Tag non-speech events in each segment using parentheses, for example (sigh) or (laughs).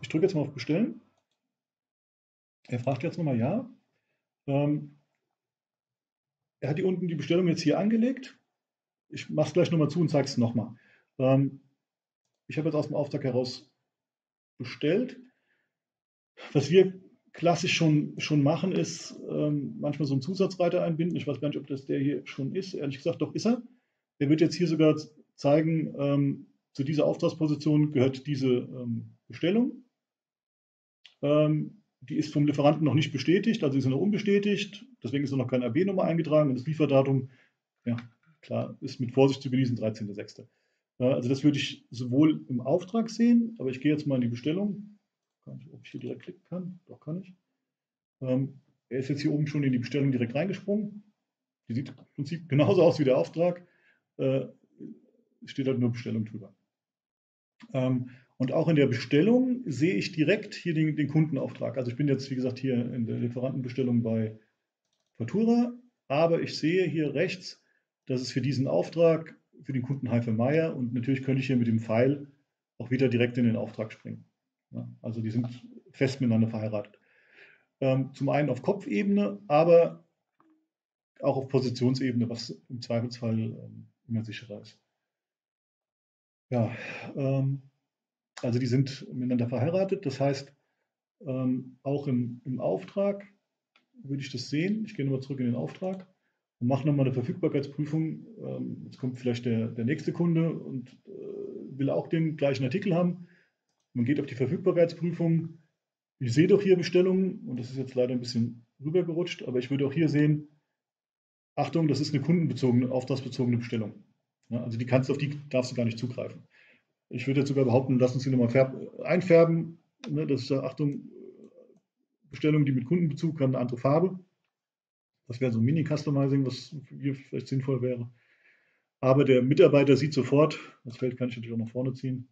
ich drücke jetzt mal auf Bestellen. Er fragt jetzt nochmal Ja. Ähm, er hat hier unten die Bestellung jetzt hier angelegt. Ich mache es gleich nochmal zu und zeige es nochmal. Ähm, ich habe jetzt aus dem Auftrag heraus bestellt. Was wir klassisch schon, schon machen, ist ähm, manchmal so einen Zusatzreiter einbinden. Ich weiß gar nicht, ob das der hier schon ist. Ehrlich gesagt, doch ist er. Der wird jetzt hier sogar zeigen, ähm, zu dieser Auftragsposition gehört diese ähm, Bestellung. Ähm, die ist vom Lieferanten noch nicht bestätigt, also ist noch unbestätigt. Deswegen ist noch keine AB-Nummer eingetragen und das Lieferdatum, ja, klar, ist mit Vorsicht zu genießen, 13.06. Also das würde ich sowohl im Auftrag sehen, aber ich gehe jetzt mal in die Bestellung. Nicht, ob ich hier direkt klicken kann. Doch kann ich. Ähm, er ist jetzt hier oben schon in die Bestellung direkt reingesprungen. Die sieht im Prinzip genauso aus wie der Auftrag. Äh, steht halt nur Bestellung drüber. Ähm, und auch in der Bestellung sehe ich direkt hier den, den, Kundenauftrag. Also ich bin jetzt, wie gesagt, hier in der Lieferantenbestellung bei Fatura, aber ich sehe hier rechts, dass es für diesen Auftrag für den Kunden Heife Meier und natürlich könnte ich hier mit dem Pfeil auch wieder direkt in den Auftrag springen. Ja, also die sind fest miteinander verheiratet. Ähm, zum einen auf Kopfebene, aber auch auf Positionsebene, was im Zweifelsfall ähm, immer sicherer ist. Ja, ähm, also die sind miteinander verheiratet. Das heißt, ähm, auch im, im Auftrag würde ich das sehen. Ich gehe nochmal zurück in den Auftrag und mache nochmal eine Verfügbarkeitsprüfung. Ähm, jetzt kommt vielleicht der, der nächste Kunde und äh, will auch den gleichen Artikel haben. Man geht auf die Verfügbarkeitsprüfung. Ich sehe doch hier Bestellungen und das ist jetzt leider ein bisschen rübergerutscht, aber ich würde auch hier sehen, Achtung, das ist eine kundenbezogene, auftragsbezogene Bestellung. Ja, also die kannst auf die darfst du gar nicht zugreifen. Ich würde jetzt sogar behaupten, lass uns die nochmal einfärben. Ne, das ist Achtung, Bestellung, die mit Kundenbezug haben, eine andere Farbe. Das wäre so ein Mini-Customizing, was hier vielleicht sinnvoll wäre. Aber der Mitarbeiter sieht sofort, das Feld kann ich natürlich auch nach vorne ziehen.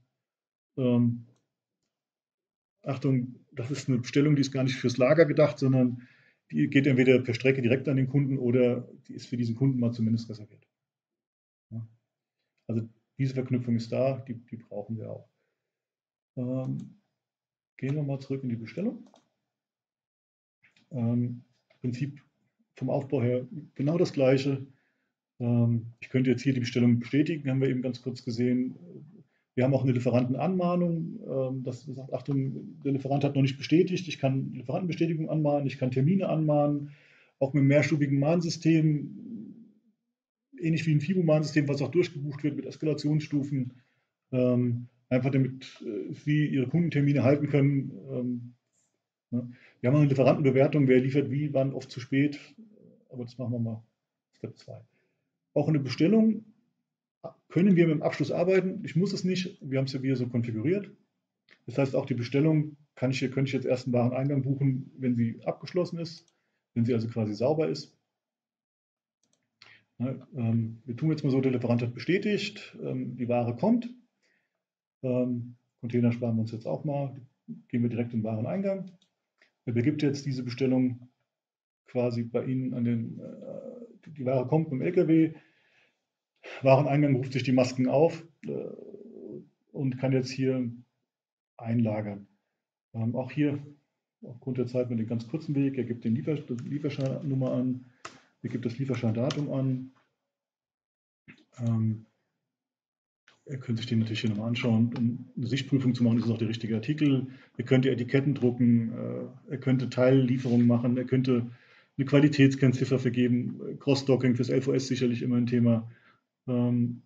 Ähm, Achtung, das ist eine Bestellung, die ist gar nicht fürs Lager gedacht, sondern die geht entweder per Strecke direkt an den Kunden oder die ist für diesen Kunden mal zumindest reserviert. Ja. Also diese Verknüpfung ist da, die, die brauchen wir auch. Ähm, gehen wir mal zurück in die Bestellung. Ähm, Prinzip vom Aufbau her genau das gleiche. Ähm, ich könnte jetzt hier die Bestellung bestätigen, haben wir eben ganz kurz gesehen. Wir haben auch eine Lieferantenanmahnung, ähm, das sagt, Achtung, der Lieferant hat noch nicht bestätigt, ich kann Lieferantenbestätigung anmahnen, ich kann Termine anmahnen, auch mit mehrstufigen Mahnsystem, ähnlich wie ein FIBO-Mahnsystem, was auch durchgebucht wird mit Eskalationsstufen, ähm, einfach damit äh, Sie Ihre Kundentermine halten können. Ne? Wir haben eine Lieferantenbewertung, wer liefert wie, wann, oft zu spät, aber das machen wir mal Step 2. Auch eine Bestellung können wir mit dem Abschluss arbeiten. Ich muss es nicht, wir haben es ja wieder so konfiguriert. Das heißt, auch die Bestellung kann ich, könnte ich jetzt erst einen Wareneingang buchen, wenn sie abgeschlossen ist, wenn sie also quasi sauber ist. Na, ähm, wir tun jetzt mal so, der Lieferant hat bestätigt, ähm, die Ware kommt. Ähm, Container sparen wir uns jetzt auch mal, gehen wir direkt in den Wareneingang. Er begibt jetzt diese Bestellung quasi bei Ihnen an den, äh, die Ware kommt mit dem LKW, Wareneingang ruft sich die Masken auf äh, und kann jetzt hier einlagern. Auch hier aufgrund der Zeit mit dem ganz kurzen Weg, er gibt den Liefer Lieferscheinnummer an, er gibt das Lieferscheindatum an. Ähm, Ihr könnt sich den natürlich hier nochmal anschauen. Um eine Sichtprüfung zu machen, ist es auch der richtige Artikel. Ihr könnt die Etiketten drucken, äh, ihr könnt Teillieferungen machen, ihr könnt eine Qualitätskennziffer vergeben. Cross-Docking fürs LVS sicherlich immer ein Thema. Ähm,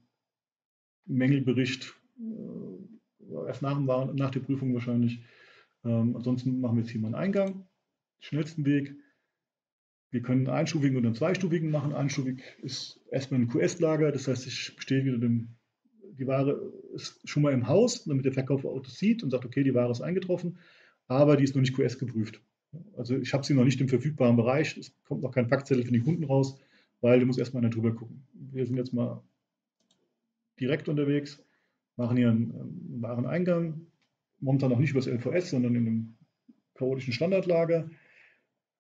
Mängelbericht, äh, erst nach, nach der Prüfung wahrscheinlich. Ähm, ansonsten machen wir jetzt hier mal einen Eingang, schnellsten Weg. Wir können einen einstufigen und einen zweistufigen machen. Einstufig ist erstmal ein QS-Lager, das heißt, ich bestätige dem die Ware ist schon mal im Haus, damit der Verkäufer auch das sieht und sagt, okay, die Ware ist eingetroffen, aber die ist noch nicht QS geprüft. Also ich habe sie noch nicht im verfügbaren Bereich, es kommt noch kein Packzettel für den Kunden raus, weil du musst erstmal drüber gucken. Wir sind jetzt mal direkt unterwegs, machen hier einen, einen Wareneingang, momentan noch nicht über das LVS, sondern in einem chaotischen Standardlager.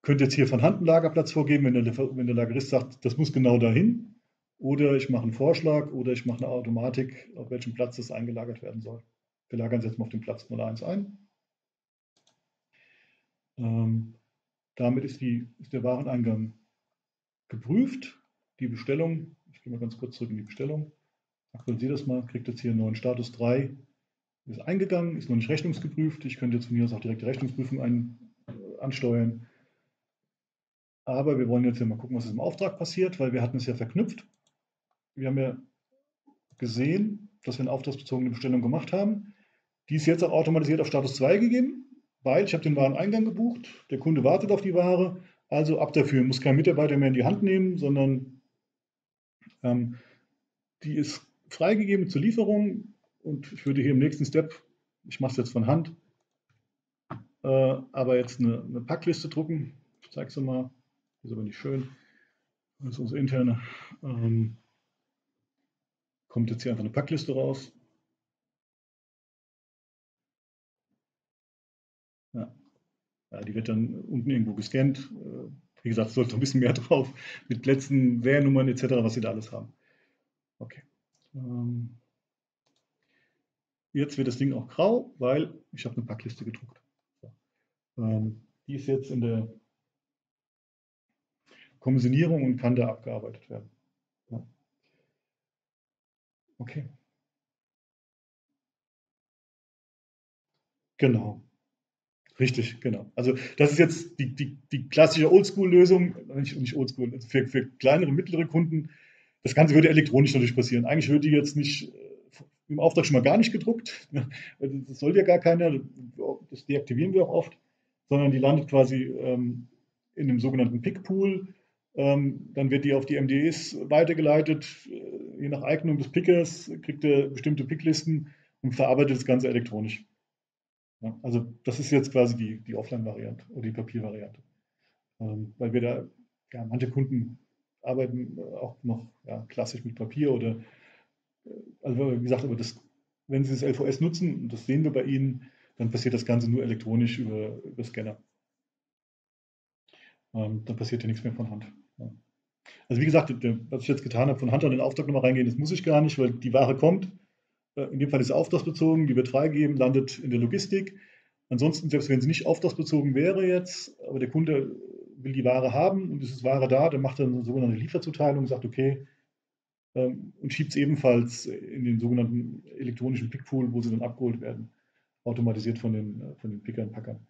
Könnt jetzt hier von Hand einen Lagerplatz vorgeben, wenn der, wenn der Lagerist sagt, das muss genau dahin, oder ich mache einen Vorschlag oder ich mache eine Automatik, auf welchem Platz das eingelagert werden soll. Wir lagern es jetzt mal auf den Platz 01 ein. Ähm, damit ist, die, ist der Wareneingang geprüft. Die Bestellung, ich gehe mal ganz kurz zurück in die Bestellung, aktualisiere das mal, kriegt jetzt hier einen neuen Status 3, ist eingegangen, ist noch nicht rechnungsgeprüft. Ich könnte jetzt von hier aus auch direkt die Rechnungsprüfung ein, äh, ansteuern. Aber wir wollen jetzt hier mal gucken, was im Auftrag passiert, weil wir hatten es ja verknüpft. Wir haben ja gesehen, dass wir eine auftragsbezogene Bestellung gemacht haben. Die ist jetzt auch automatisiert auf Status 2 gegeben, weil ich habe den Wareneingang gebucht, der Kunde wartet auf die Ware, also ab dafür, muss kein Mitarbeiter mehr in die Hand nehmen, sondern ähm, die ist freigegeben zur Lieferung und ich würde hier im nächsten Step, ich mache es jetzt von Hand, äh, aber jetzt eine, eine, Packliste drucken. Ich zeige es mal, ist aber nicht schön. Das ist unsere interne. Ähm, kommt jetzt hier einfach eine Packliste raus. Ja. ja. die wird dann unten irgendwo gescannt. Äh, wie gesagt, es sollte ein bisschen mehr (laughs) drauf mit Plätzen, Wehrnummern etc., was sie da alles haben. Okay. Ähm, jetzt wird das Ding auch grau, weil ich habe eine Packliste gedruckt. So. Ähm, die ist jetzt in der Kommissionierung und kann da abgearbeitet werden. Ja. Okay. Genau. Richtig, genau. Also das ist jetzt die, die, die klassische Oldschool-Lösung, nicht, nicht Oldschool, also für, für kleinere, mittlere Kunden. Das Ganze würde elektronisch natürlich passieren. Eigentlich würde die jetzt nicht äh, im Auftrag schon mal gar nicht gedruckt. Das soll ja gar keiner, das deaktivieren wir auch oft, sondern die landet quasi ähm, in dem sogenannten Pick-Pool. Ähm, dann wird die auf die MDEs weitergeleitet, je nach Eignung des Pickers kriegt er bestimmte Picklisten und verarbeitet das Ganze elektronisch. Ja, also das ist jetzt quasi die, die Offline-Variante oder die Papiervariante. Ähm, weil wir da, ja, manche Kunden arbeiten auch noch ja, klassisch mit Papier oder, äh, also wie gesagt, aber das, wenn Sie das LVS nutzen, und das sehen wir bei Ihnen, dann passiert das Ganze nur elektronisch über, über Scanner. Ähm, dann passiert ja nichts mehr von Hand. Ja. Also wie gesagt, was ich jetzt getan habe, von Hand an den Auftrag nochmal reingehen, das muss ich gar nicht, weil die Ware kommt. Äh, in dem Fall ist sie auftragsbezogen, die wird freigegeben, landet in der Logistik. Ansonsten, selbst wenn sie nicht auftragsbezogen wäre jetzt, aber der Kunde will die Ware haben und es ist Ware da, dann macht er eine sogenannte Lieferzuteilung, sagt okay ähm, und schiebt es ebenfalls in den sogenannten elektronischen Pickpool, wo sie dann abgeholt werden, automatisiert von den, äh, von den Pickern, Packern.